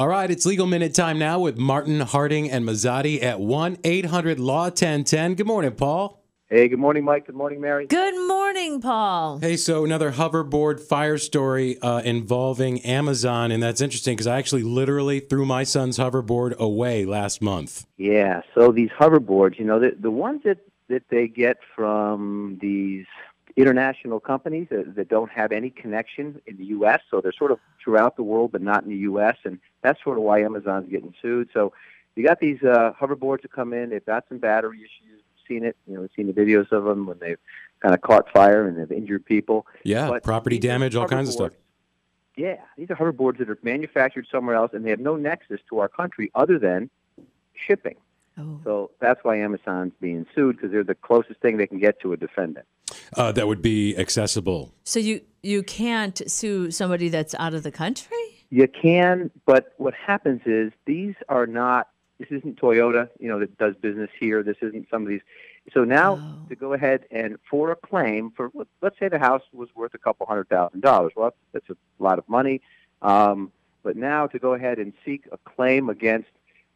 All right, it's legal minute time now with Martin Harding and Mazzotti at 1 800 Law 1010. Good morning, Paul. Hey, good morning, Mike. Good morning, Mary. Good morning, Paul. Hey, so another hoverboard fire story uh, involving Amazon, and that's interesting because I actually literally threw my son's hoverboard away last month. Yeah, so these hoverboards, you know, the, the ones that, that they get from these international companies that, that don't have any connection in the U.S., so they're sort of throughout the world but not in the U.S., and that's sort of why Amazon's getting sued. So you got these uh, hoverboards that come in, they've got some battery issues seen it. You know, we've seen the videos of them when they've kind of caught fire and they've injured people. Yeah, But property damage, all kinds of stuff. Yeah, these are hoverboards that are manufactured somewhere else, and they have no nexus to our country other than shipping. Oh. So that's why Amazon's being sued because they're the closest thing they can get to a defendant. Uh, that would be accessible. So you you can't sue somebody that's out of the country? You can, but what happens is these are not. This isn't Toyota, you know, that does business here. This isn't some of these. So now Oh. to go ahead and for a claim for let's say the house was worth a couple hundred thousand dollars. Well, that's a lot of money. Um, but now to go ahead and seek a claim against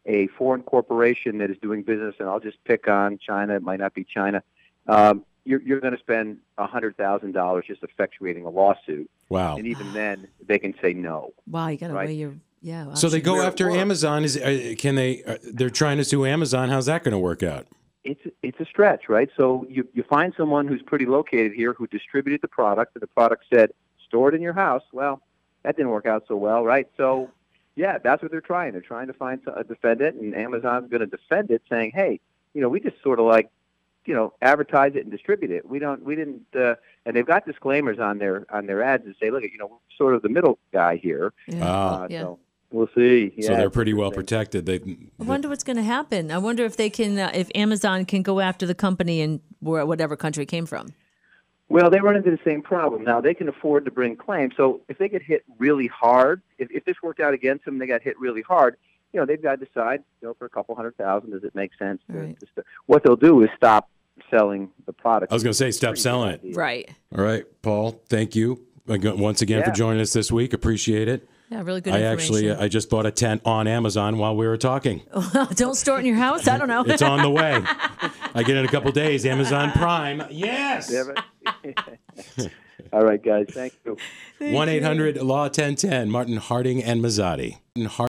a foreign corporation that is doing business, and I'll just pick on China. It might not be China. Um, you're, you're going to spend a hundred thousand dollars just effectuating a lawsuit, Wow. and even then they can say no. Wow, you got to Right. weigh your yeah. So they go after works. Amazon. Is uh, can they? Uh, they're trying to sue Amazon. How's that going to work out? it's it's a stretch, right? So you you find someone who's pretty located here who distributed the product, and the product said store it in your house. Well, that didn't work out so well, right? So yeah, that's what they're trying. They're trying to find a defendant, and Amazon's going to defend it, saying, hey, you know, we just sort of like you know advertise it and distribute it. We don't we didn't. Uh, and they've got disclaimers on their on their ads that say, look, you know, we're sort of the middle guy here. Yeah. Ah. Uh, Yeah. So we'll see. Yeah, so they're pretty well protected. They, I wonder what's going to happen. I wonder if they can, uh, if Amazon can go after the company in whatever country it came from. Well, they run into the same problem. Now, they can afford to bring claims. So if they get hit really hard, if, if this worked out against them, they got hit really hard, you know, they've got to decide, you know, for a couple hundred thousand, does it make sense? Right. to st- what they'll do is stop selling the product. I was going to say, stop selling it. Right. All right, Paul. Thank you once again for joining us this week. Appreciate it. Yeah, really good I information. actually, uh, I just bought a tent on Amazon while we were talking. Don't store it in your house. I don't know. It's on the way. I get it in a couple days. Amazon Prime. Yes. Yeah, right? All right, guys. Thank you. 1 800 Law 1010. Martin Harding and Mazzotti.